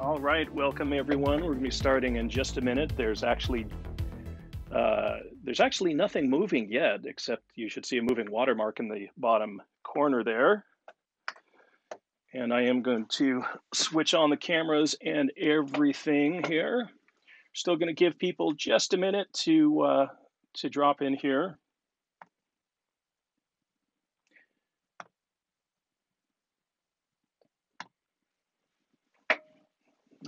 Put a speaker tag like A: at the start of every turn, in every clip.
A: All right, welcome everyone. We're going to be starting in just a minute. There's actually uh, there's actually nothing moving yet, except you should see a moving watermark in the bottom corner there. And I am going to switch on the cameras and everything here. Still going to give people just a minute to uh, to drop in here.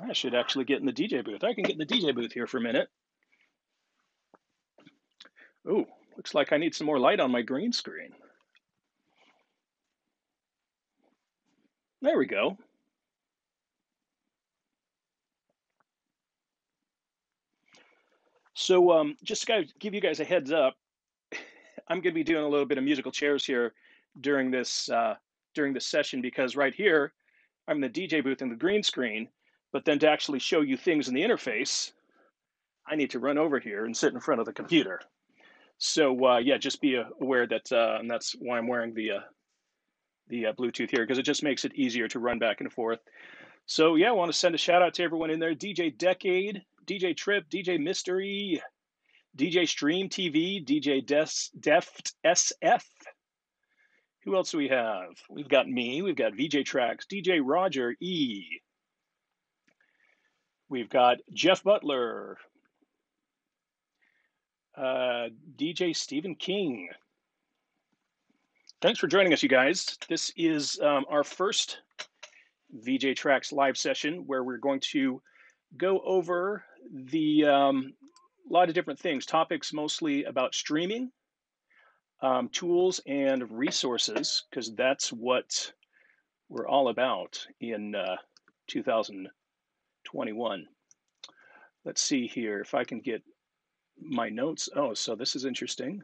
A: I should actually get in the DJ booth. I can get in the DJ booth here for a minute. Oh, looks like I need some more light on my green screen. There we go. So um, just to give you guys a heads up, I'm going to be doing a little bit of musical chairs here during this uh, during this session because right here I'm in the DJ booth in the green screen, but then to actually show you things in the interface, I need to run over here and sit in front of the computer. So uh, yeah, just be aware that, uh, and that's why I'm wearing the uh, the uh, Bluetooth here because it just makes it easier to run back and forth. So yeah, I want to send a shout out to everyone in there: DJ Decade, DJ Trip, DJ Mystery, DJ Stream TV, DJ Des- Deft SF. Who else do we have? We've got me. We've got VJ Tracks, DJ Roger E. We've got Jeff Butler, uh, DJ Stephen King. Thanks for joining us, you guys. This is um, our first VJ Tracks live session where we're going to go over the um, lot of different things, topics mostly about streaming, um, tools, and resources, because that's what we're all about in uh, 2021. Let's see here if I can get my notes. Oh, so this is interesting.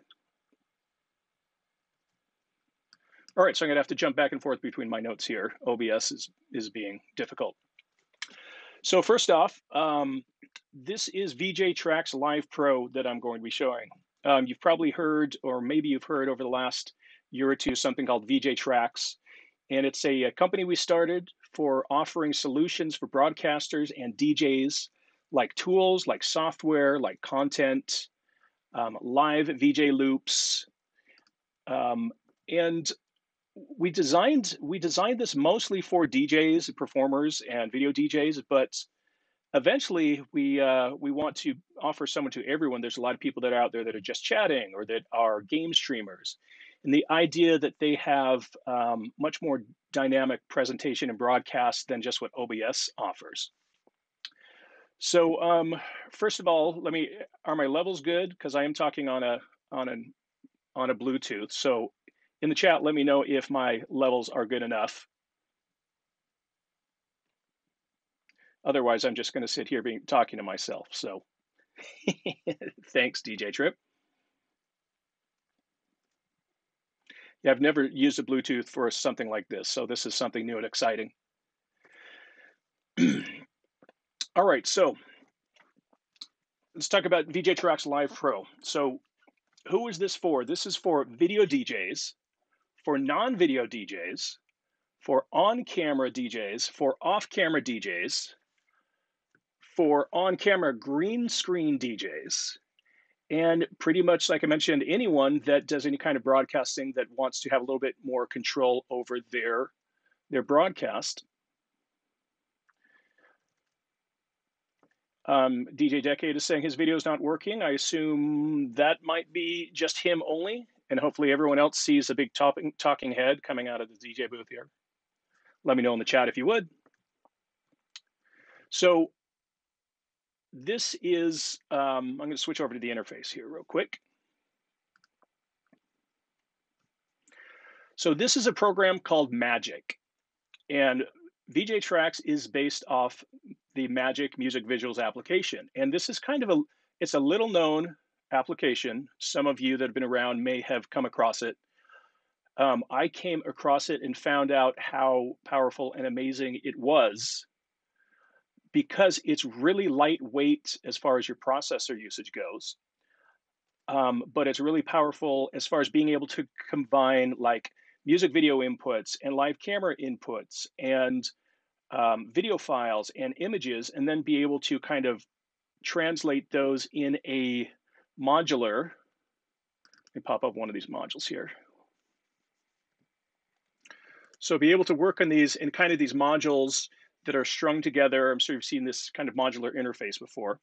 A: All right, so I'm gonna have to jump back and forth between my notes here. OBS is, is being difficult. So first off, um, this is VJ Tracks Live Pro that I'm going to be showing. Um, you've probably heard, or maybe you've heard over the last year or two, something called VJ Tracks. And it's a, a company we started for offering solutions for broadcasters and DJs like tools, like software, like content, um, live VJ loops. Um, and we designed we designed this mostly for DJs, performers, and video DJs, but eventually we uh, we want to offer someone to everyone. There's a lot of people that are out there that are just chatting or that are game streamers, and the idea that they have um, much more dynamic presentation and broadcast than just what OBS offers. So um, first of all, let me, are my levels good? Because I am talking on a, on an, on a Bluetooth. So in the chat, let me know if my levels are good enough. Otherwise, I'm just going to sit here being talking to myself. So thanks, DJ Trip. Yeah, I've never used a Bluetooth for something like this. So this is something new and exciting. All right, so let's talk about VJ Tracks Live Pro. So who is this for? This is for video DJs, for non-video DJs, for on-camera DJs, for off-camera DJs, for on-camera green screen DJs, and pretty much like I mentioned, anyone that does any kind of broadcasting that wants to have a little bit more control over their their broadcast Um, DJ Decade is saying his video is not working. I assume that might be just him only, and hopefully everyone else sees a big talking, talking head coming out of the DJ booth here. Let me know in the chat if you would. So this is, um, I'm going to switch over to the interface here real quick. So this is a program called Magic. And VJ Tracks is based off the Magic Music Visuals application. And this is kind of a, it's a little known application. Some of you that have been around may have come across it. Um, I came across it and found out how powerful and amazing it was because it's really lightweight as far as your processor usage goes. Um, but it's really powerful as far as being able to combine like music video inputs and live camera inputs and um, video files and images, and then be able to kind of translate those in a modular. Let me pop up one of these modules here. So be able to work on these in kind of these modules that are strung together. I'm sure you've seen this kind of modular interface before.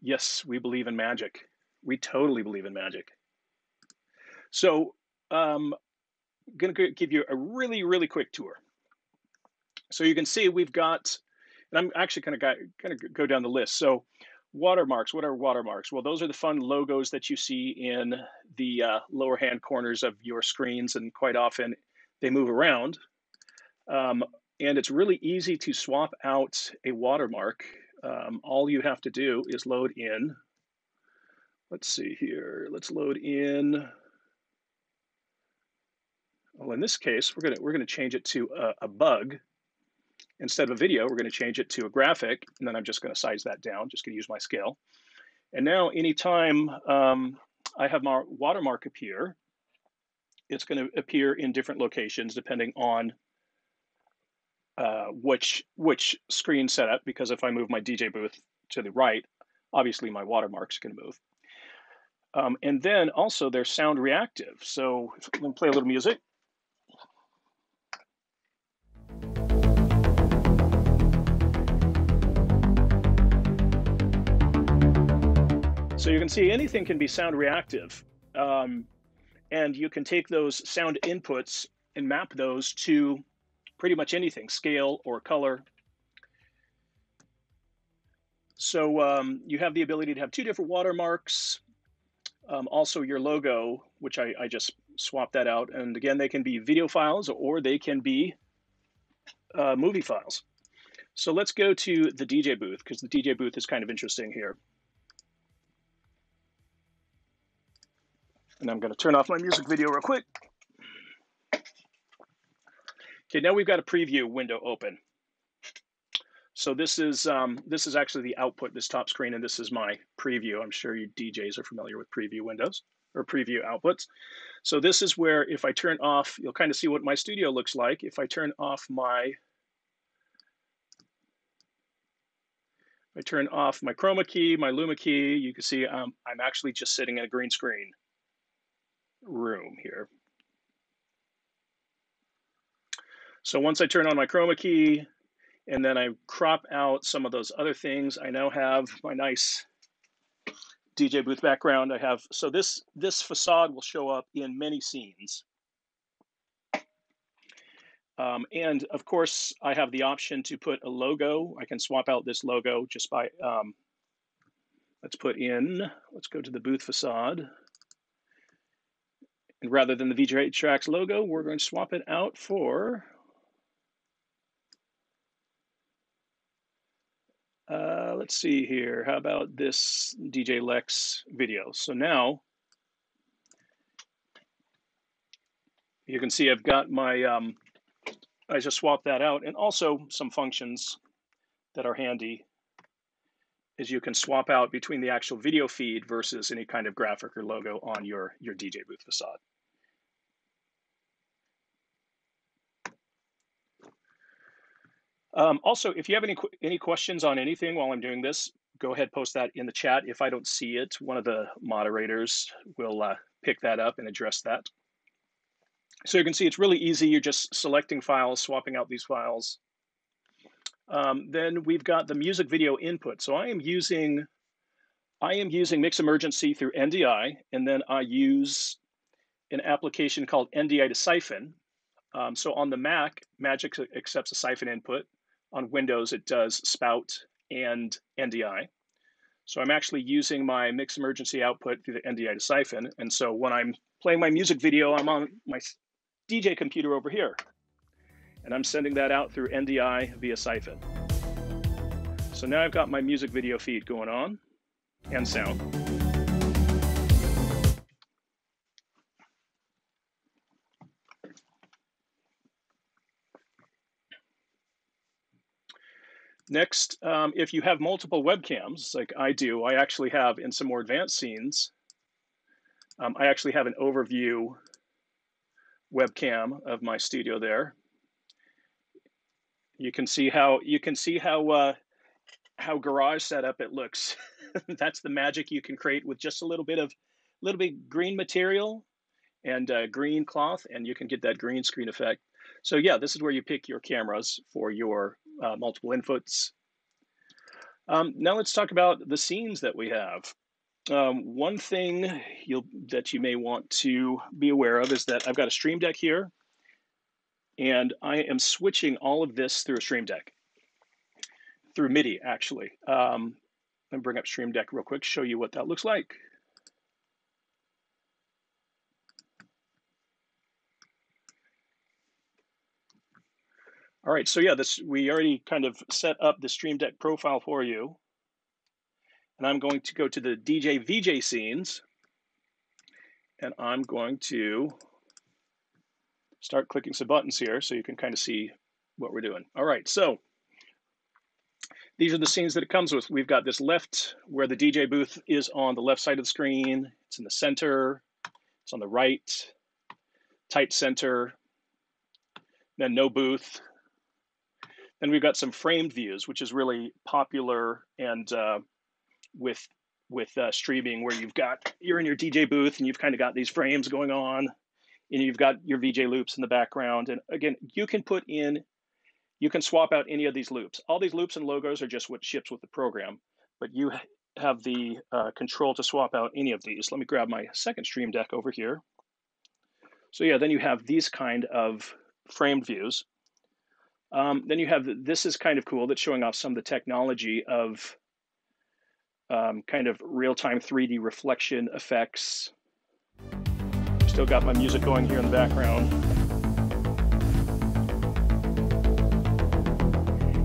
A: Yes, we believe in magic. We totally believe in magic. So um, I'm going to give you a really, really quick tour. So you can see we've got, and I'm actually going to kind of go down the list. So watermarks, what are watermarks? Well, those are the fun logos that you see in the uh, lower hand corners of your screens, and quite often they move around. Um, and it's really easy to swap out a watermark. Um, all you have to do is load in, let's see here, let's load in well, in this case, we're gonna we're gonna change it to a, a bug. Instead of a video, we're gonna change it to a graphic, and then I'm just gonna size that down, just gonna use my scale. And now anytime um, I have my watermark appear, it's gonna appear in different locations depending on uh, which which screen setup, because if I move my DJ booth to the right, obviously my watermark's gonna move. Um, and then also they're sound reactive. So let me play a little music. So you can see anything can be sound reactive. Um, and you can take those sound inputs and map those to pretty much anything, scale or color. So um, you have the ability to have two different watermarks. Um, also your logo, which I, I, just swapped that out. And again, they can be video files or they can be uh, movie files. So let's go to the DJ booth because the DJ booth is kind of interesting here. And I'm going to turn off my music video real quick. Okay, now we've got a preview window open. So this is um, this is actually the output, this top screen, and this is my preview. I'm sure you DJs are familiar with preview windows or preview outputs. So this is where if I turn off, you'll kind of see what my studio looks like. If I turn off my I turn off my chroma key, my luma key, you can see um, I'm actually just sitting in a green screen room here. So once I turn on my chroma key and then I crop out some of those other things, I now have my nice DJ booth background. I have, so this, this facade will show up in many scenes. Um, and of course, I have the option to put a logo. I can swap out this logo just by, um, let's put in, let's go to the booth facade. And rather than the VJ Tracks logo, we're going to swap it out for uh, let's see here. How about this DJ Lex video? So now you can see I've got my, um, I just swapped that out and also some functions that are handy is you can swap out between the actual video feed versus any kind of graphic or logo on your, your DJ booth facade. Um, also, if you have any any questions on anything while I'm doing this, go ahead post that in the chat. If I don't see it, one of the moderators will uh, pick that up and address that. So you can see it's really easy. You're just selecting files, swapping out these files. Um, then we've got the music video input. So I am using I am using Mixemergency through NDI, and then I use an application called NDI to Syphon. Um, so on the Mac, Magic accepts a Syphon input on Windows, it does Spout and NDI. So I'm actually using my mix emergency output through the NDI to Syphon. And so when I'm playing my music video, I'm on my DJ computer over here. And I'm sending that out through NDI via Syphon. So now I've got my music video feed going on and sound. Next, um, if you have multiple webcams, like I do, I actually have in some more advanced scenes, um, I actually have an overview webcam of my studio there. You can see how you can see how uh, how garage setup it looks. That's the magic you can create with just a little bit of little bit green material and uh, green cloth, and you can get that green screen effect. So yeah, this is where you pick your cameras for your uh, multiple inputs. Um, now let's talk about the scenes that we have. Um, one thing that you may want to be aware of is that I've got a Stream Deck here, and I am switching all of this through a Stream Deck, through MIDI actually. Um, let me bring up Stream Deck real quick, show you what that looks like. All right, so yeah, this we already kind of set up the Stream Deck profile for you. And I'm going to go to the DJ VJ scenes. And I'm going to start clicking some buttons here so you can kind of see what we're doing. All right, so these are the scenes that it comes with. We've got this left where the DJ booth is on the left side of the screen. It's in the center. It's on the right, tight center. Then no booth, and we've got some framed views, which is really popular and uh, with with uh, streaming, where you've got you're in your DJ booth and you've kind of got these frames going on, and you've got your VJ loops in the background. And again, you can put in, you can swap out any of these loops. All these loops and logos are just what ships with the program, but you have the uh, control to swap out any of these. Let me grab my second Stream Deck over here. So yeah, then you have these kind of framed views. Um, then you have this is kind of cool that's showing off some of the technology of um, kind of real-time 3D reflection effects. Still got my music going here in the background.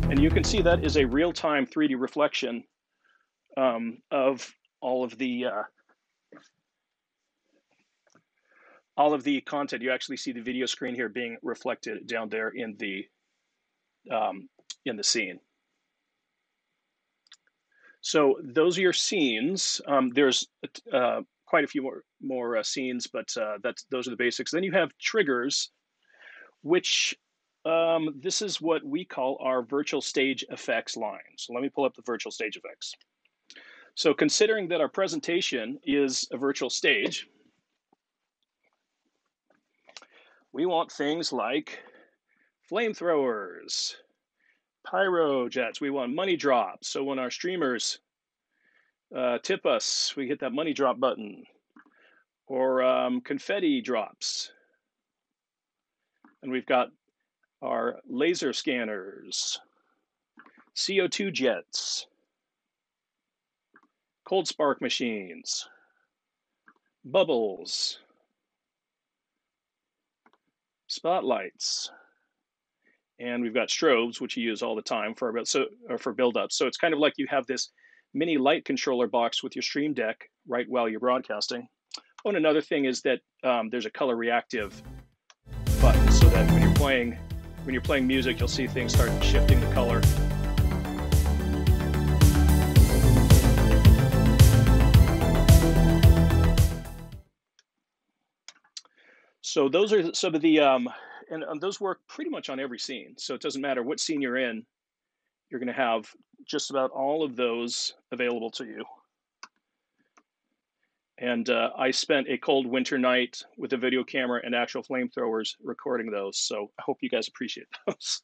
A: And you can see that is a real-time 3D reflection um, of all of the uh, all of the content. You actually see the video screen here being reflected down there in the um, in the scene. So those are your scenes. Um, there's uh, quite a few more more uh, scenes, but uh, that's those are the basics. Then you have triggers, which um, this is what we call our virtual stage effects line. So let me pull up the virtual stage effects. So considering that our presentation is a virtual stage, we want things like flamethrowers, pyro jets. We want money drops. So when our streamers uh, tip us, we hit that money drop button, or um, confetti drops. And we've got our laser scanners, CO2 jets, cold spark machines, bubbles, spotlights, and we've got strobes, which you use all the time for about so for build up. So it's kind of like you have this mini light controller box with your Stream Deck right while you're broadcasting. Oh, and another thing is that um, there's a color reactive button, so that when you're playing when you're playing music, you'll see things start shifting the color. So those are some of the um, and, and those work pretty much on every scene. So it doesn't matter what scene you're in, you're going to have just about all of those available to you. And uh, I spent a cold winter night with a video camera and actual flamethrowers recording those. So I hope you guys appreciate those.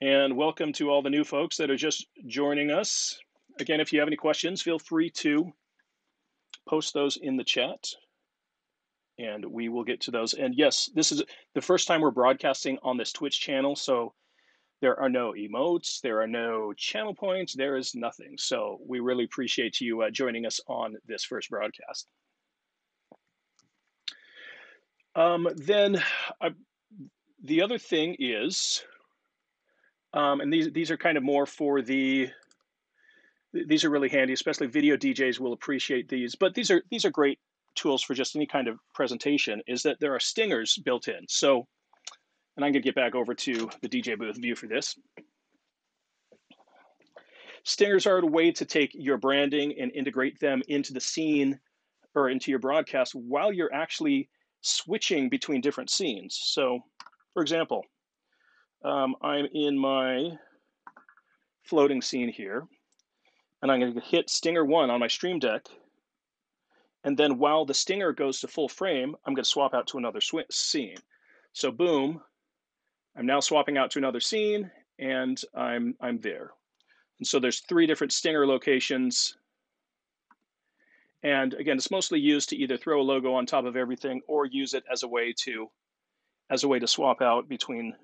A: and welcome to all the new folks that are just joining us. Again, if you have any questions, feel free to post those in the chat and we will get to those. And yes, this is the first time we're broadcasting on this Twitch channel. So there are no emotes, there are no channel points, there is nothing. So we really appreciate you uh, joining us on this first broadcast. Um, then I, the other thing is, um, and these these are kind of more for the these are really handy, especially video DJs will appreciate these. But these are these are great tools for just any kind of presentation. Is that there are stingers built in. So, and I'm going to get back over to the DJ booth view for this. Stingers are a way to take your branding and integrate them into the scene or into your broadcast while you're actually switching between different scenes. So, for example, um, I'm in my floating scene here, and I'm going to hit Stinger 1 on my Stream Deck. And then while the Stinger goes to full frame, I'm going to swap out to another scene. So boom, I'm now swapping out to another scene, and I'm, I'm there. And so there's three different Stinger locations. And again, it's mostly used to either throw a logo on top of everything or use it as a way to as a way to swap out between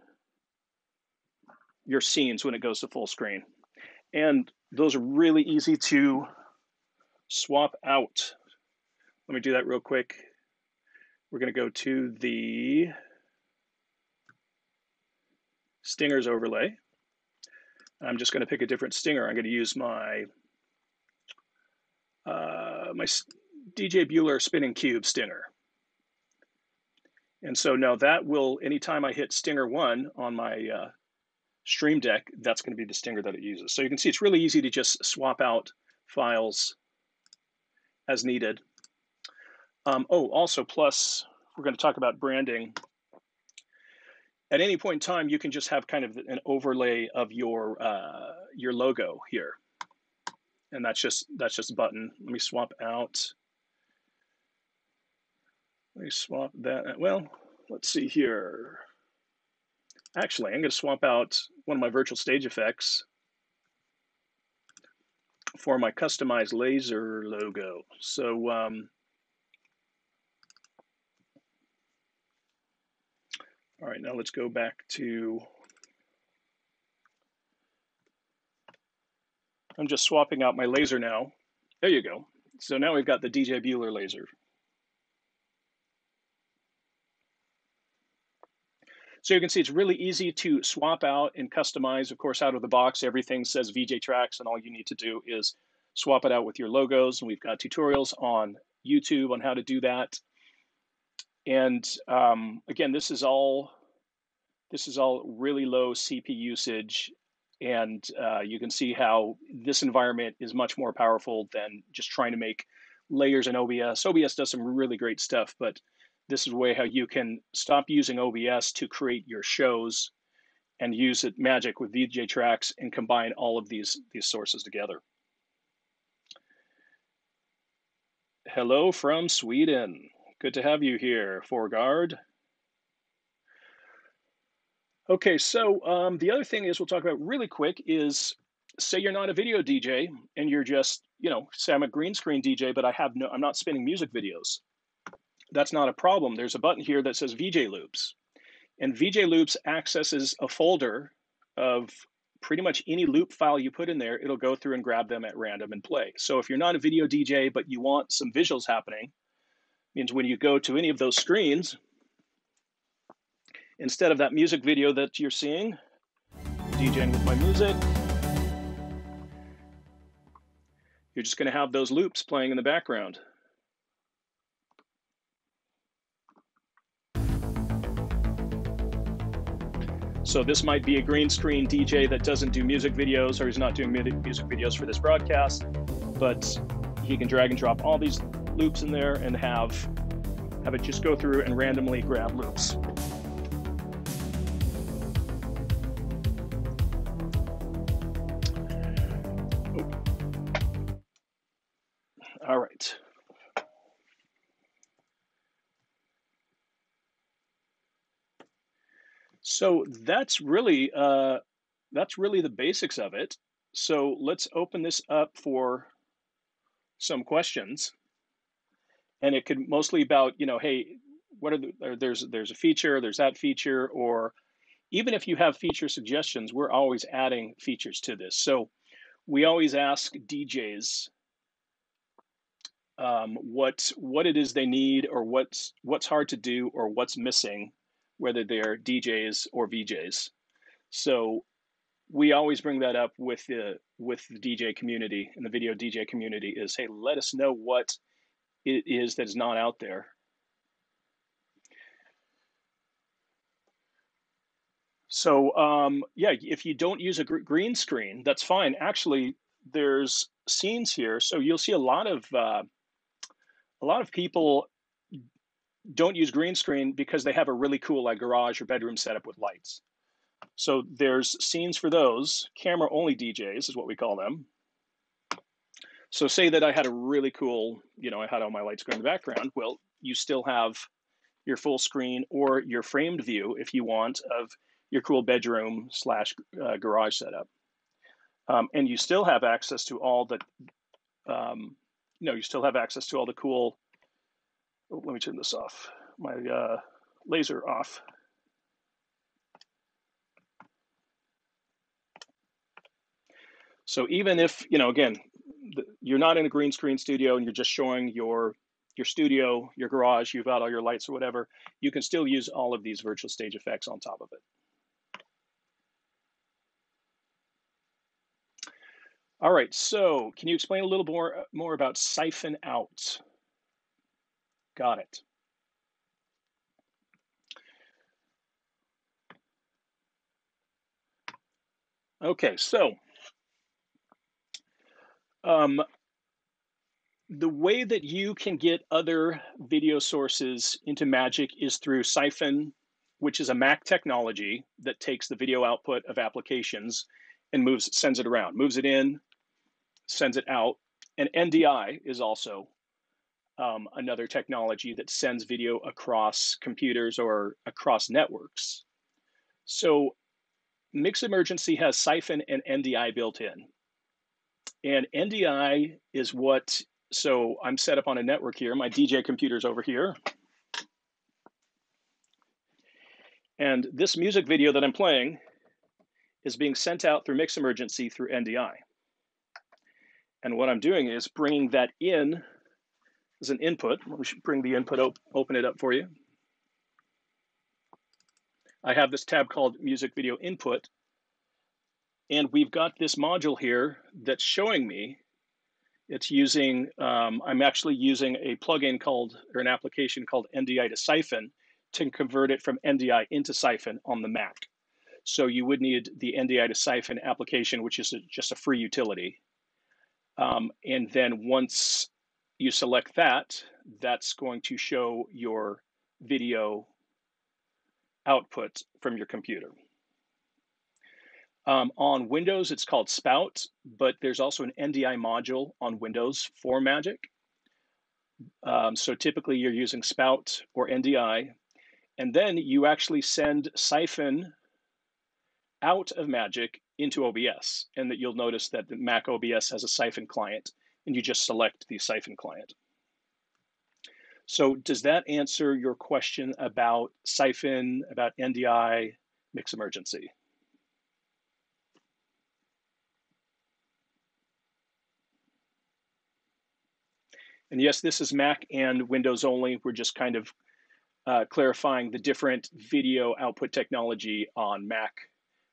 A: your scenes when it goes to full screen. And those are really easy to swap out. Let me do that real quick. We're going to go to the stingers overlay. I'm just going to pick a different stinger. I'm going to use my uh, my DJ Bueller spinning cube stinger. And so now that will, anytime I hit stinger one on my uh, Stream Deck, that's going to be the stinger that it uses. So you can see it's really easy to just swap out files as needed. Um, oh, also, plus, we're going to talk about branding. At any point in time, you can just have kind of an overlay of your uh, your logo here, and that's just that's just a button. Let me swap out. Let me swap that. Well, let's see here. Actually, I'm going to swap out one of my virtual stage effects for my customized laser logo. So um, all right, now let's go back to, I'm just swapping out my laser now. There you go. So now we've got the DJ Bueller laser. So you can see it's really easy to swap out and customize. Of course, out of the box, everything says VJ Tracks, and all you need to do is swap it out with your logos. And we've got tutorials on YouTube on how to do that. And um, again, this is all this is all really low CP usage, and uh, you can see how this environment is much more powerful than just trying to make layers in OBS. OBS does some really great stuff, but this is a way how you can stop using OBS to create your shows and use it magic with VJ tracks and combine all of these, these sources together. Hello from Sweden. Good to have you here, Forgard. Okay, so um, the other thing is we'll talk about really quick is say you're not a video DJ and you're just, you know, say I'm a green screen DJ, but I have no, I'm not spinning music videos that's not a problem. There's a button here that says VJ Loops. And VJ Loops accesses a folder of pretty much any loop file you put in there, it'll go through and grab them at random and play. So if you're not a video DJ, but you want some visuals happening, means when you go to any of those screens, instead of that music video that you're seeing, DJing with my music, you're just going to have those loops playing in the background. So this might be a green screen DJ that doesn't do music videos or he's not doing music videos for this broadcast, but he can drag and drop all these loops in there and have have it just go through and randomly grab loops. So that's really uh, that's really the basics of it. So let's open this up for some questions, and it could mostly about you know, hey, what are the, there's there's a feature, there's that feature, or even if you have feature suggestions, we're always adding features to this. So we always ask DJs um, what what it is they need, or what's what's hard to do, or what's missing whether they're DJs or VJs. So we always bring that up with the with the DJ community and the video DJ community is hey, let us know what it is that is not out there. So um, yeah, if you don't use a green screen, that's fine. Actually, there's scenes here, so you'll see a lot of uh, a lot of people don't use green screen because they have a really cool like garage or bedroom setup with lights. So there's scenes for those. Camera only DJs is what we call them. So say that I had a really cool, you know, I had all my lights going in the background. Well, you still have your full screen or your framed view if you want of your cool bedroom slash uh, garage setup. Um, and you still have access to all the, um, you know, you still have access to all the cool, let me turn this off, my uh, laser off. So even if, you know, again, you're not in a green screen studio and you're just showing your your studio, your garage, you've got all your lights or whatever, you can still use all of these virtual stage effects on top of it. All right, so can you explain a little more, more about syphon out? Got it. Okay, so um, the way that you can get other video sources into Magic is through Syphon, which is a Mac technology that takes the video output of applications and moves, sends it around, moves it in, sends it out. And NDI is also um, another technology that sends video across computers or across networks. So Mix Emergency has Syphon and NDI built in. And NDI is what, so I'm set up on a network here. My DJ computer's over here. And this music video that I'm playing is being sent out through Mix Emergency through NDI. And what I'm doing is bringing that in as an input. We should bring the input, op open it up for you. I have this tab called Music Video Input. And we've got this module here that's showing me it's using, um, I'm actually using a plugin called, or an application called NDI to Syphon to convert it from NDI into Syphon on the Mac. So you would need the NDI to Syphon application, which is a, just a free utility. Um, and then once you select that, that's going to show your video output from your computer. Um, on Windows, it's called Spout, but there's also an NDI module on Windows for Magic. Um, so typically you're using Spout or NDI, and then you actually send Syphon out of Magic into OBS, and that you'll notice that the Mac OBS has a Syphon client, and you just select the Syphon client. So does that answer your question about Syphon, about NDI, Mix Emergency? And yes, this is Mac and Windows only. We're just kind of uh, clarifying the different video output technology on Mac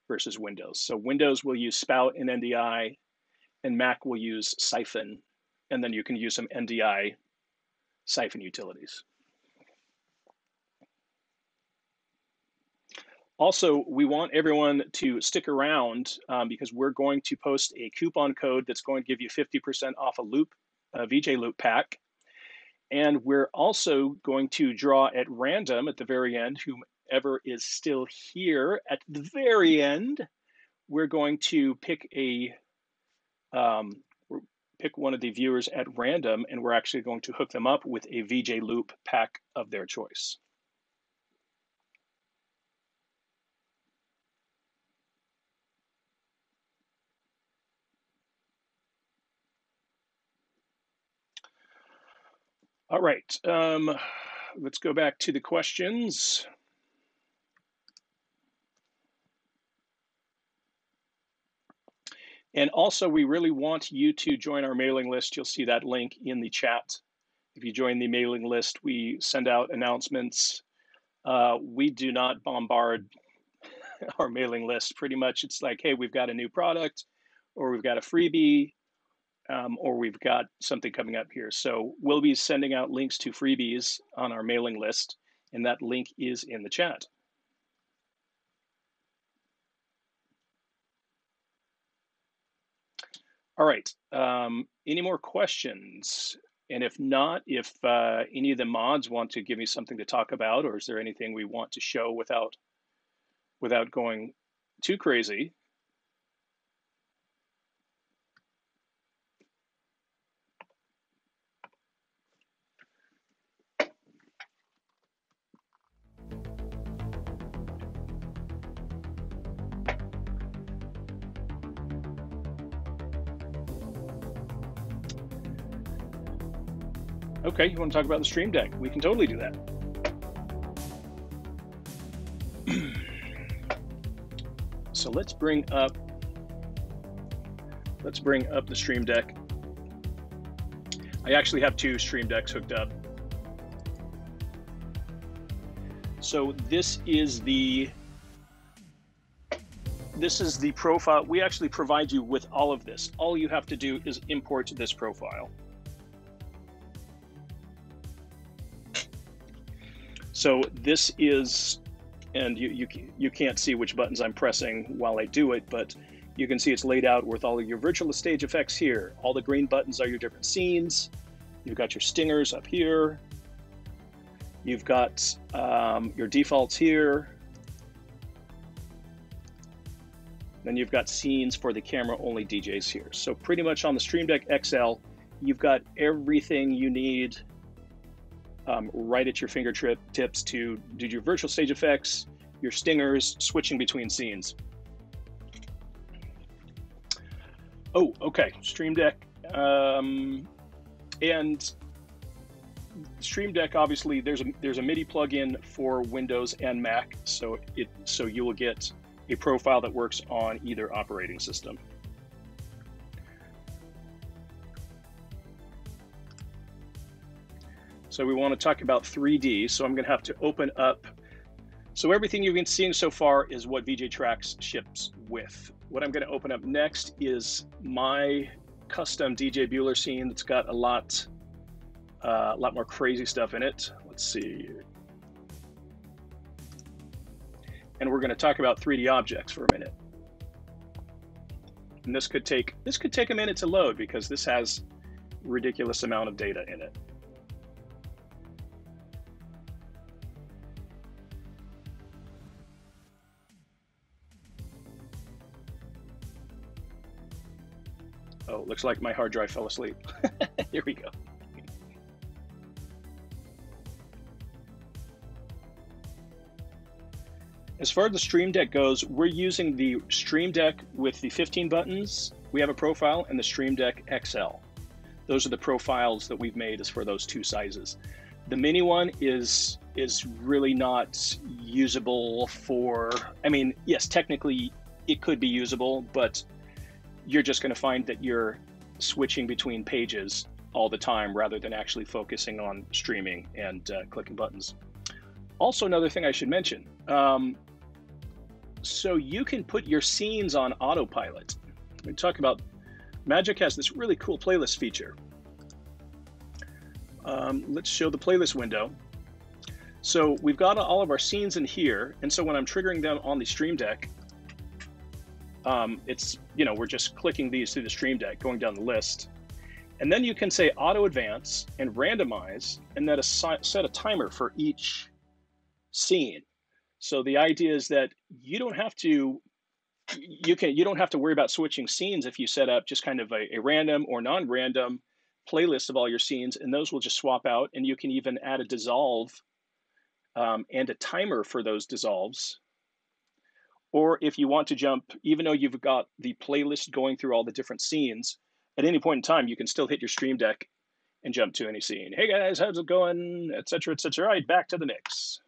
A: versus Windows. So Windows will use Spout and NDI, and Mac will use Syphon, and then you can use some NDI Syphon utilities. Also, we want everyone to stick around um, because we're going to post a coupon code that's going to give you 50% off a loop, a VJ loop pack. And we're also going to draw at random at the very end, whomever is still here at the very end, we're going to pick a um, pick one of the viewers at random, and we're actually going to hook them up with a VJ Loop pack of their choice. All right, um, let's go back to the questions. And also, we really want you to join our mailing list. You'll see that link in the chat. If you join the mailing list, we send out announcements. Uh, we do not bombard our mailing list. Pretty much, it's like, hey, we've got a new product, or we've got a freebie, um, or we've got something coming up here. So we'll be sending out links to freebies on our mailing list, and that link is in the chat. All right. Um, any more questions? And if not, if uh, any of the mods want to give me something to talk about, or is there anything we want to show without without going too crazy, Okay, you want to talk about the Stream Deck? We can totally do that. so let's bring up let's bring up the Stream Deck. I actually have two Stream Decks hooked up. So this is the this is the profile. We actually provide you with all of this. All you have to do is import this profile. So this is, and you, you, you can't see which buttons I'm pressing while I do it, but you can see it's laid out with all of your virtual stage effects here. All the green buttons are your different scenes. You've got your stingers up here. You've got um, your defaults here. Then you've got scenes for the camera only DJs here. So pretty much on the Stream Deck XL, you've got everything you need um, right at your fingertips to do your virtual stage effects, your stingers, switching between scenes. Oh, okay, Stream Deck. Um, and Stream Deck, obviously, there's a there's a MIDI plugin for Windows and Mac, so it so you will get a profile that works on either operating system. So we want to talk about 3D. So I'm going to have to open up. So everything you've been seeing so far is what VJ Tracks ships with. What I'm going to open up next is my custom DJ Bueller scene that's got a lot, uh, a lot more crazy stuff in it. Let's see. And we're going to talk about 3D objects for a minute. And this could take this could take a minute to load because this has ridiculous amount of data in it. Oh, looks like my hard drive fell asleep. Here we go. As far as the Stream Deck goes, we're using the Stream Deck with the 15 buttons. We have a profile and the Stream Deck XL. Those are the profiles that we've made as for those two sizes. The mini one is is really not usable for I mean, yes, technically it could be usable, but you're just going to find that you're switching between pages all the time rather than actually focusing on streaming and uh, clicking buttons. Also, another thing I should mention um, so you can put your scenes on autopilot. We talk about Magic has this really cool playlist feature. Um, let's show the playlist window. So we've got all of our scenes in here, and so when I'm triggering them on the Stream Deck, um, it's, you know, we're just clicking these through the Stream Deck, going down the list. And then you can say auto advance and randomize, and then set a timer for each scene. So the idea is that you don't have to you can you don't have to worry about switching scenes if you set up just kind of a, a random or non-random playlist of all your scenes, and those will just swap out. And you can even add a dissolve um, and a timer for those dissolves or if you want to jump, even though you've got the playlist going through all the different scenes, at any point in time, you can still hit your Stream Deck and jump to any scene. Hey guys, how's it going? Etc. Etc. All right, back to the mix.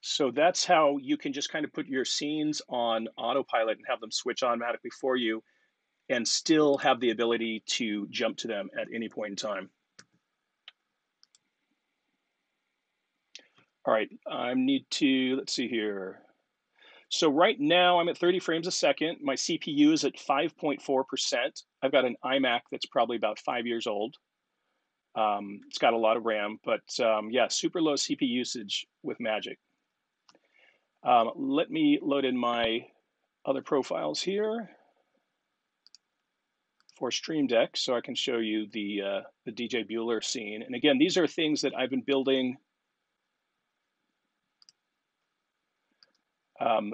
A: So that's how you can just kind of put your scenes on autopilot and have them switch automatically for you and still have the ability to jump to them at any point in time. All right, I need to, let's see here. So right now I'm at 30 frames a second. My CPU is at 5.4%. I've got an iMac that's probably about five years old. Um, it's got a lot of RAM, but um, yeah, super low CPU usage with Magic. Um, let me load in my other profiles here. for Stream Deck so I can show you the, uh, the DJ Bueller scene. And again, these are things that I've been building. Um,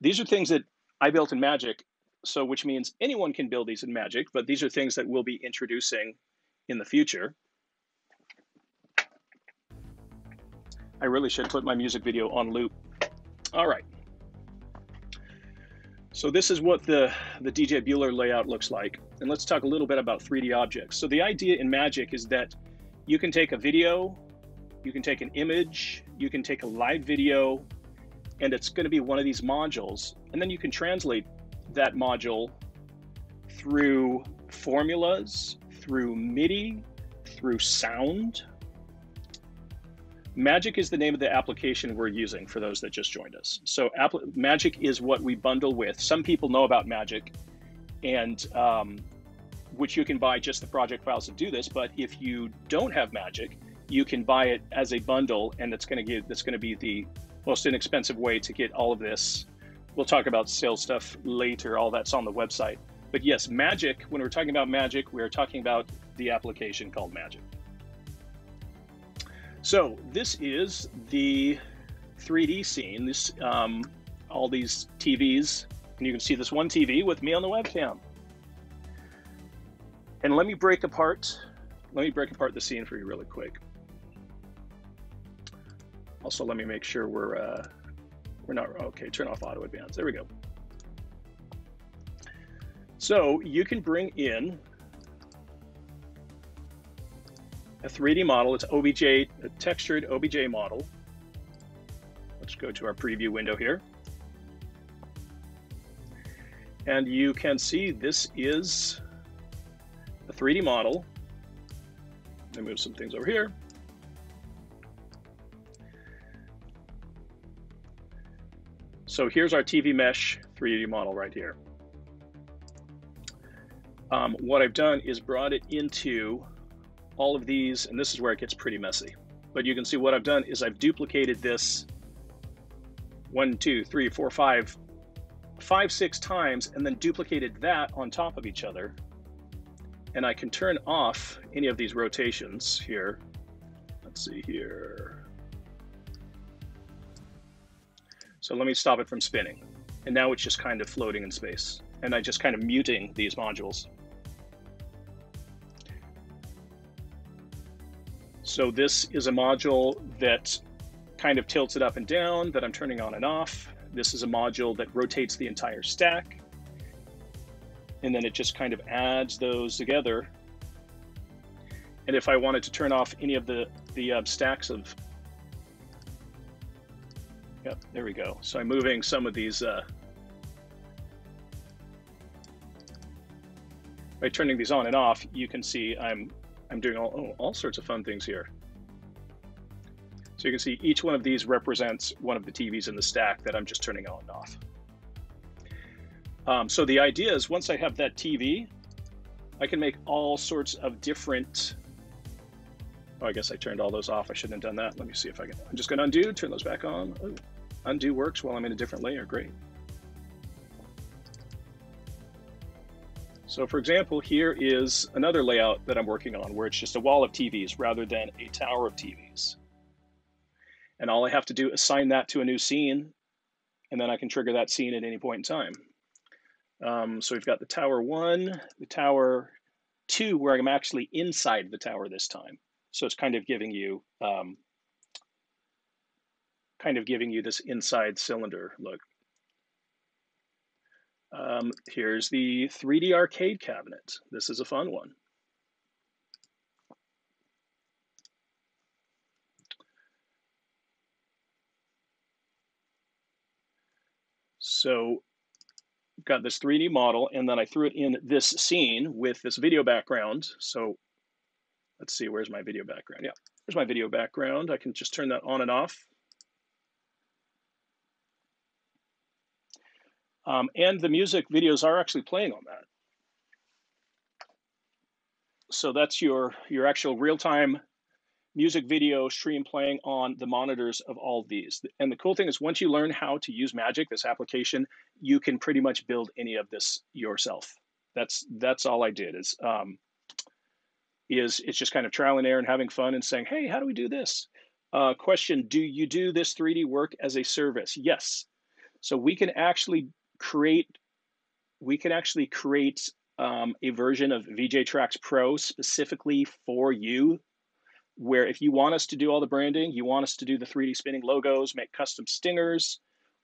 A: these are things that I built in Magic, so which means anyone can build these in Magic, but these are things that we'll be introducing in the future. I really should put my music video on loop. All right. So this is what the, the DJ Bueller layout looks like. And let's talk a little bit about 3D objects. So the idea in Magic is that you can take a video, you can take an image, you can take a live video, and it's going to be one of these modules. And then you can translate that module through formulas, through MIDI, through sound, Magic is the name of the application we're using for those that just joined us. So Magic is what we bundle with. Some people know about Magic, and um, which you can buy just the project files to do this. But if you don't have Magic, you can buy it as a bundle, and it's going to give that's going to be the most inexpensive way to get all of this. We'll talk about sales stuff later. All that's on the website. But yes, Magic. When we're talking about Magic, we're talking about the application called Magic. So this is the 3D scene. This um, all these TVs, and you can see this one TV with me on the webcam. And let me break apart. Let me break apart the scene for you really quick. Also, let me make sure we're uh, we're not okay. Turn off auto advance. There we go. So you can bring in a 3D model. It's OBJ, a textured OBJ model. Let's go to our preview window here. And you can see this is a 3D model. Let me move some things over here. So here's our TV mesh 3D model right here. Um, what I've done is brought it into all of these, and this is where it gets pretty messy. But you can see what I've done is I've duplicated this one, two, three, four, five, five, six times, and then duplicated that on top of each other. And I can turn off any of these rotations here. Let's see here. So let me stop it from spinning. And now it's just kind of floating in space. And I just kind of muting these modules. So this is a module that kind of tilts it up and down that I'm turning on and off. This is a module that rotates the entire stack. And then it just kind of adds those together. And if I wanted to turn off any of the, the uh, stacks of, yep, there we go. So I'm moving some of these, uh, by turning these on and off, you can see I'm I'm doing all, oh, all sorts of fun things here. So you can see each one of these represents one of the TVs in the stack that I'm just turning on and off. Um, so the idea is once I have that TV, I can make all sorts of different, oh, I guess I turned all those off. I shouldn't have done that. Let me see if I can, I'm just gonna undo, turn those back on. Ooh, undo works while I'm in a different layer, great. So for example, here is another layout that I'm working on where it's just a wall of TVs rather than a tower of TVs. And all I have to do is assign that to a new scene, and then I can trigger that scene at any point in time. Um, so we've got the tower one, the tower two, where I'm actually inside the tower this time. So it's kind of giving you um, kind of giving you this inside cylinder look. Um, here's the 3D arcade cabinet. This is a fun one. So got this 3D model, and then I threw it in this scene with this video background. So let's see, where's my video background? Yeah, there's my video background. I can just turn that on and off. Um, and the music videos are actually playing on that. So that's your, your actual real-time music video stream playing on the monitors of all these. And the cool thing is once you learn how to use Magic, this application, you can pretty much build any of this yourself. That's that's all I did is um, is it's just kind of trial and error and having fun and saying, hey, how do we do this? Uh, question: Do you do this 3D work as a service? Yes. So we can actually create we can actually create um, a version of VJ Tracks Pro specifically for you, where if you want us to do all the branding, you want us to do the 3D spinning logos, make custom stingers,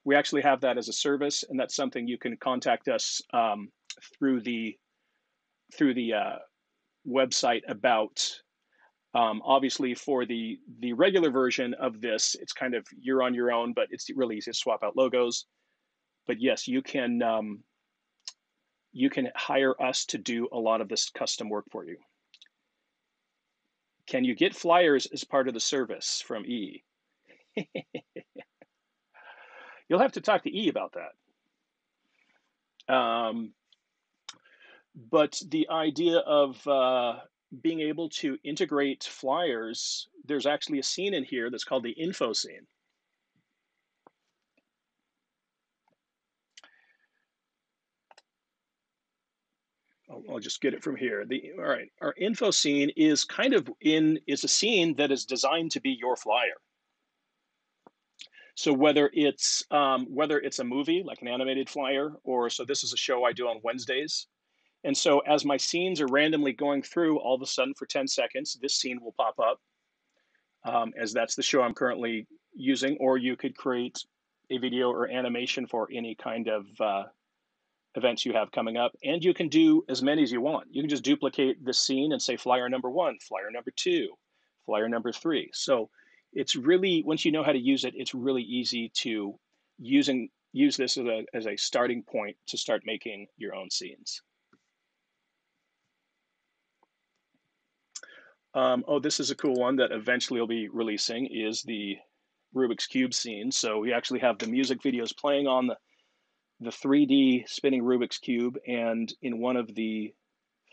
A: we actually have that as a service, and that's something you can contact us um, through the through the uh, website about. Um, obviously, for the the regular version of this, it's kind of you're on your own, but it's really easy to swap out logos. But yes, you can um, you can hire us to do a lot of this custom work for you. Can you get flyers as part of the service from E? You'll have to talk to E about that. Um, but the idea of uh, being able to integrate flyers, there's actually a scene in here that's called the info scene. I'll, I'll, just get it from here. The all right, our info scene is kind of in is a scene that is designed to be your flyer. So whether it's um, whether it's a movie like an animated flyer, or so this is a show I do on Wednesdays, and so as my scenes are randomly going through, all of a sudden for ten seconds, this scene will pop up, um, as that's the show I'm currently using. Or you could create a video or animation for any kind of uh, events you have coming up, and you can do as many as you want. You can just duplicate the scene and say flyer number one, flyer number two, flyer number three. So it's really once you know how to use it, it's really easy to using use this as a as a starting point to start making your own scenes. Um, oh, this is a cool one that eventually I'll be releasing is the Rubik's Cube scene. So we actually have the music videos playing on the the 3D spinning Rubik's Cube, and in one of the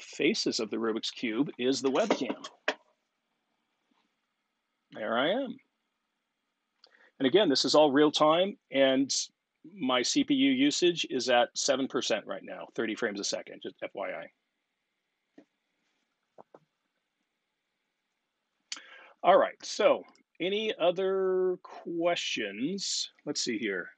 A: faces of the Rubik's Cube is the webcam. There I am. And again, this is all real time, and my CPU usage is at 7% right now, 30 frames a second, just FYI. All right, so any other questions? Let's see here.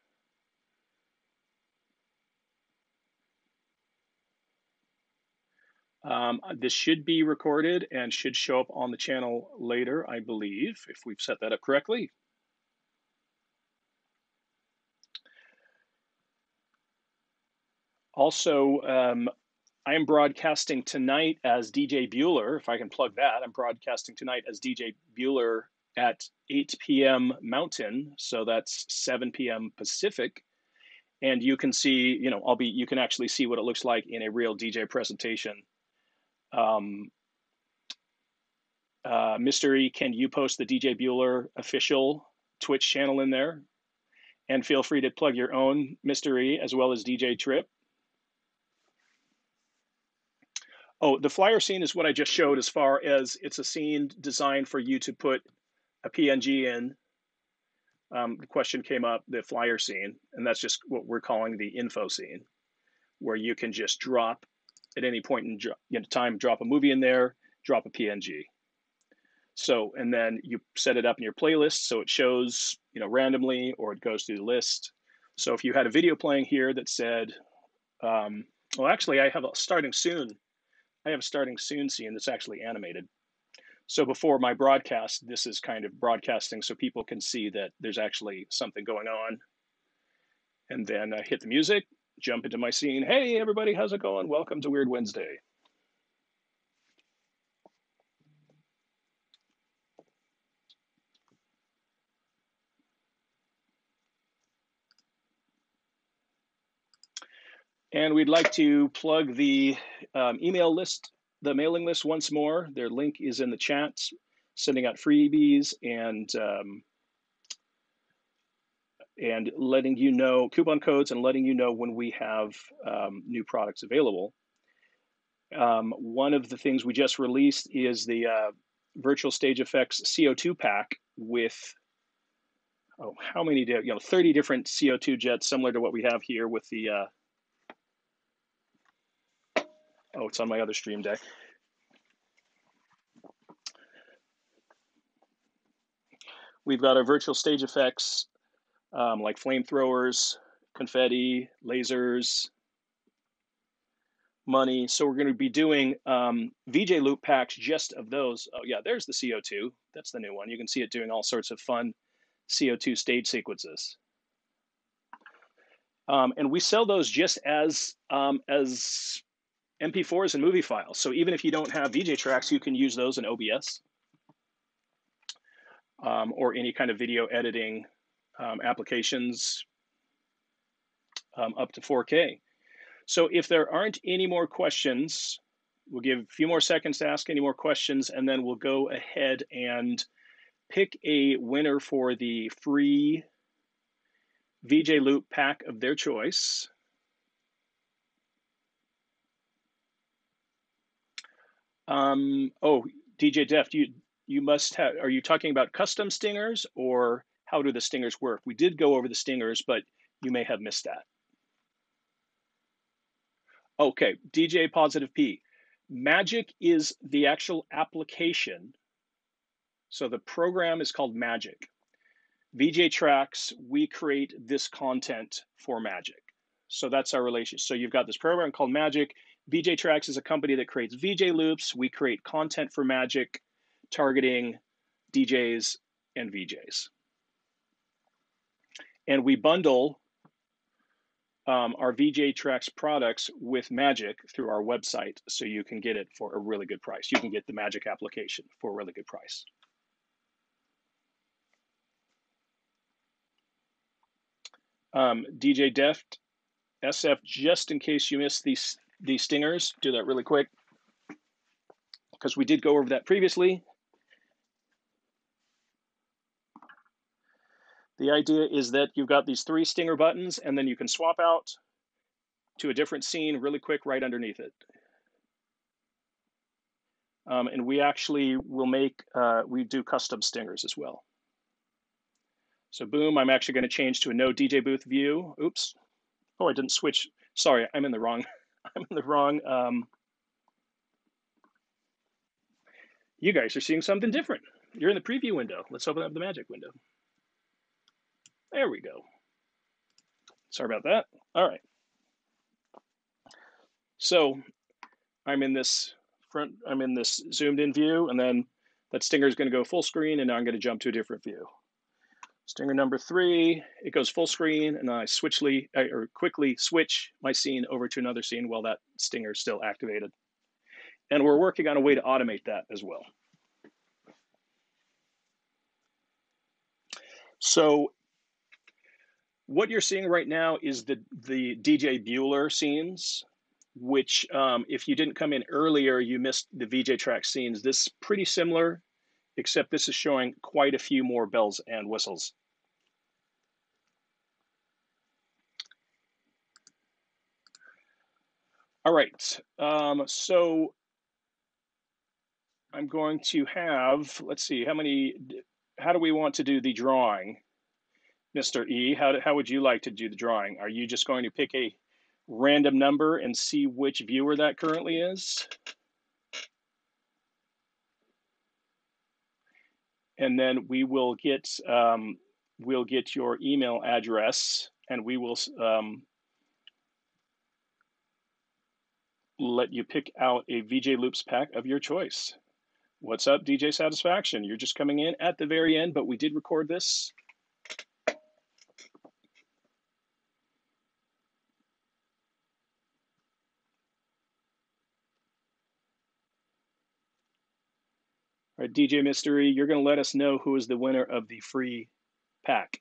A: Um, this should be recorded and should show up on the channel later, I believe, if we've set that up correctly. Also, um, I am broadcasting tonight as DJ Bueller, if I can plug that. I'm broadcasting tonight as DJ Bueller at 8 p.m. Mountain, so that's 7 p.m. Pacific. And you can see, you know, I'll be, you can actually see what it looks like in a real DJ presentation um, uh, Mystery, can you post the DJ Bueller official Twitch channel in there? And feel free to plug your own Mystery as well as DJ Trip. Oh, the flyer scene is what I just showed as far as it's a scene designed for you to put a PNG in. Um, the question came up, the flyer scene, and that's just what we're calling the info scene, where you can just drop at any point in you know, time, drop a movie in there, drop a PNG. So, and then you set it up in your playlist so it shows, you know, randomly or it goes through the list. So if you had a video playing here that said, um, well, actually, I have a starting soon. I have a starting soon scene that's actually animated. So before my broadcast, this is kind of broadcasting so people can see that there's actually something going on. And then I hit the music, jump into my scene. Hey, everybody, how's it going? Welcome to Weird Wednesday. And we'd like to plug the um, email list, the mailing list once more. Their link is in the chat, sending out freebies and um, and letting you know coupon codes and letting you know when we have um, new products available. Um, one of the things we just released is the uh, Virtual Stage Effects CO2 pack with oh how many do you know 30 different CO2 jets similar to what we have here with the uh, Oh, it's on my other stream day. We've got our virtual stage effects um, like flamethrowers, confetti, lasers, money. So we're going to be doing um, VJ loop packs just of those. Oh yeah, there's the CO2. That's the new one. You can see it doing all sorts of fun CO2 stage sequences. Um, and we sell those just as um, as MP4s and movie files. So even if you don't have VJ tracks, you can use those in OBS um, or any kind of video editing um, applications um, up to 4K. So if there aren't any more questions, we'll give a few more seconds to ask any more questions, and then we'll go ahead and pick a winner for the free VJ Loop pack of their choice. Um, oh, DJ Deft, you you must have. Are you talking about custom stingers or how do the stingers work? We did go over the stingers, but you may have missed that. Okay, DJ Positive P. Magic is the actual application. So the program is called Magic. VJ Tracks, we create this content for Magic. So that's our relation. So you've got this program called Magic. VJ Tracks is a company that creates VJ loops. We create content for Magic, targeting DJs and VJs. And we bundle um, our VJ Tracks products with Magic through our website so you can get it for a really good price. You can get the Magic application for a really good price. Um, DJ Deft, SF, just in case you missed these, these stingers, do that really quick because we did go over that previously. The idea is that you've got these three stinger buttons and then you can swap out to a different scene really quick right underneath it. Um, and we actually will make, uh, we do custom stingers as well. So boom, I'm actually gonna change to a no DJ booth view. Oops. Oh, I didn't switch. Sorry, I'm in the wrong, I'm in the wrong. Um, you guys are seeing something different. You're in the preview window. Let's open up the magic window. There we go. Sorry about that. All right. So I'm in this front, I'm in this zoomed in view, and then that stinger is going to go full screen, and now I'm going to jump to a different view. Stinger number three, it goes full screen, and I switchly or quickly switch my scene over to another scene while that stinger is still activated. And we're working on a way to automate that as well. So what you're seeing right now is the the DJ Bueller scenes, which um, if you didn't come in earlier, you missed the VJ track scenes. This is pretty similar, except this is showing quite a few more bells and whistles. All right, um, so I'm going to have, let's see, how many, how do we want to do the drawing? Mr. E, how, how would you like to do the drawing? Are you just going to pick a random number and see which viewer that currently is? And then we will get um, we'll get your email address and we will um, let you pick out a VJ Loops pack of your choice. What's up, DJ Satisfaction? You're just coming in at the very end, but we did record this right, DJ Mystery, you're going to let us know who is the winner of the free pack.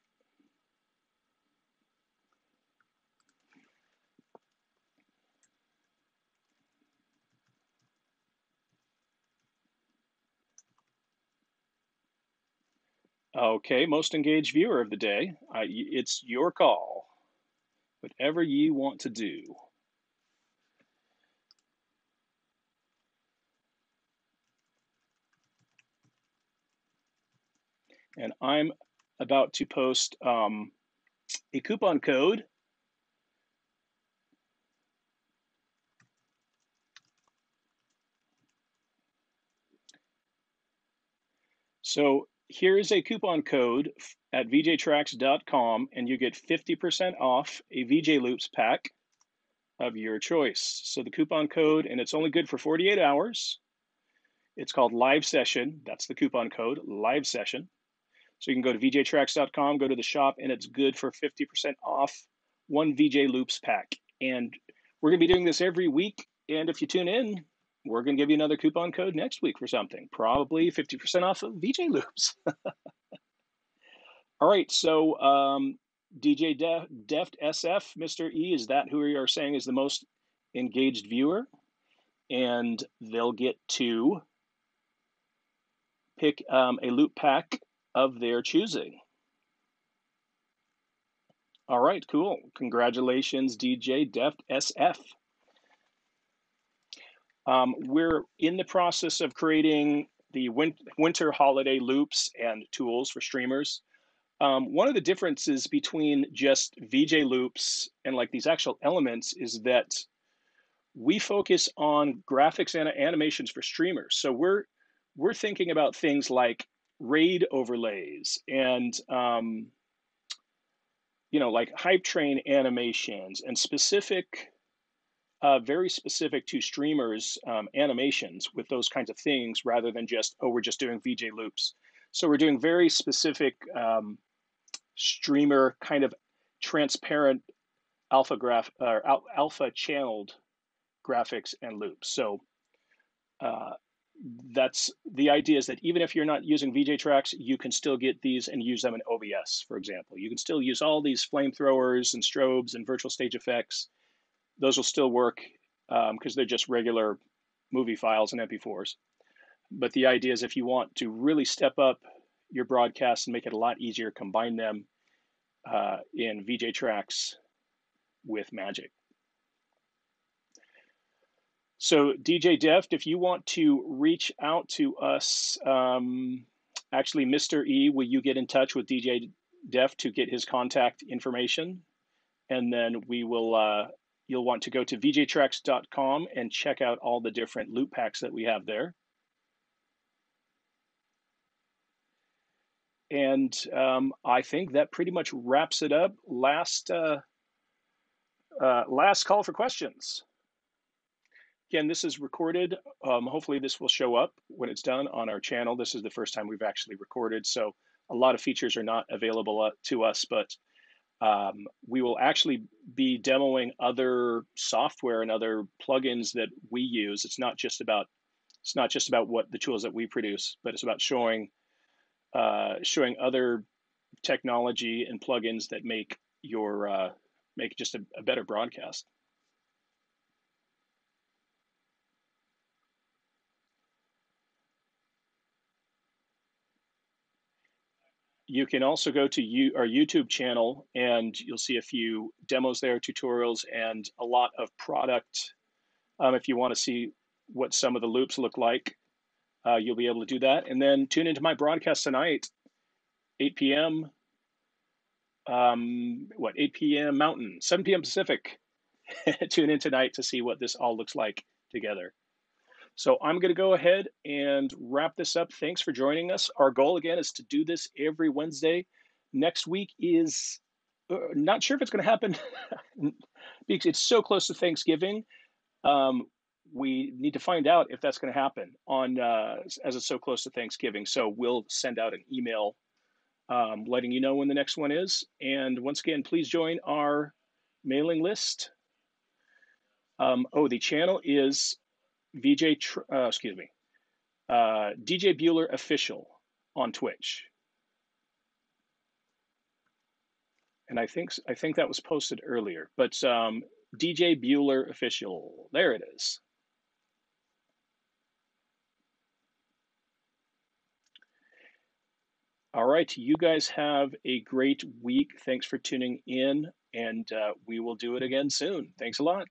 A: Okay, most engaged viewer of the day. I, it's your call. Whatever you want to do. and I'm about to post um, a coupon code So here is a coupon code at vjtracks.com, and you get 50% off a VJ Loops pack of your choice. So the coupon code, and it's only good for 48 hours. It's called Live Session. That's the coupon code, Live Session. So you can go to vjtracks.com, go to the shop, and it's good for 50% off one VJ Loops pack. And we're going to be doing this every week. And if you tune in, we're going to give you another coupon code next week for something, probably 50% off of VJ Loops. All right, so um, DJ Def, Deft SF, Mr. E, is that who we are saying is the most engaged viewer? And they'll get to pick um, a loop pack of their choosing. All right, cool. Congratulations, DJ Deft SF. Um, we're in the process of creating the win- winter holiday loops and tools for streamers. Um, one of the differences between just VJ loops and like these actual elements is that we focus on graphics and animations for streamers. So we're we're thinking about things like RAID overlays and um, you know like hype train animations and specific uh, very specific to streamers um, animations with those kinds of things rather than just oh we're just doing vj loops. So we're doing very specific um, streamer kind of transparent alpha graph or al- alpha channeled graphics and loops. So uh, that's the idea is that even if you're not using VJ tracks, you can still get these and use them in OBS, for example. You can still use all these flamethrowers and strobes and virtual stage effects. Those will still work because um, they're just regular movie files and MP4s. But the idea is if you want to really step up your broadcast and make it a lot easier, combine them uh, in tracks with Magic. So DJ Deft, if you want to reach out to us, um, actually, Mr. E, will you get in touch with DJ Deft to get his contact information? And then we will, uh, you'll want to go to vjtracks.com and check out all the different loop packs that we have there. And um, I think that pretty much wraps it up. Last, uh, uh, last call for questions. Again, this is recorded. Um, hopefully this will show up when it's done on our channel. This is the first time we've actually recorded, so a lot of features are not available uh, to us, but um, we will actually be demoing other software and other plugins that we use. It's not just about it's not just about what the tools that we produce, but it's about showing uh, showing other technology and plugins that make your uh, make just a, a better broadcast. You can also go to you, our YouTube channel and you'll see a few demos there, tutorials, and a lot of product. Um, if you want to see what some of the loops look like, uh, you'll be able to do that. And then tune into my broadcast tonight, 8 p.m. Um, what, 8 p.m. Mountain, 7 p.m. Pacific. tune in tonight to see what this all looks like together. So I'm going to go ahead and wrap this up. Thanks for joining us. Our goal again is to do this every Wednesday. Next week is uh, not sure if it's going to happen because it's so close to Thanksgiving. Um, we need to find out if that's going to happen on uh, as it's so close to Thanksgiving. So we'll send out an email um, letting you know when the next one is. And once again, please join our mailing list. Um, oh, the channel is VJ, uh, excuse me, uh, DJ Bueller official on Twitch. And I think I think that was posted earlier, but um, DJ Bueller official. There it is. All right, you guys have a great week. Thanks for tuning in, and uh, we will do it again soon. Thanks a lot.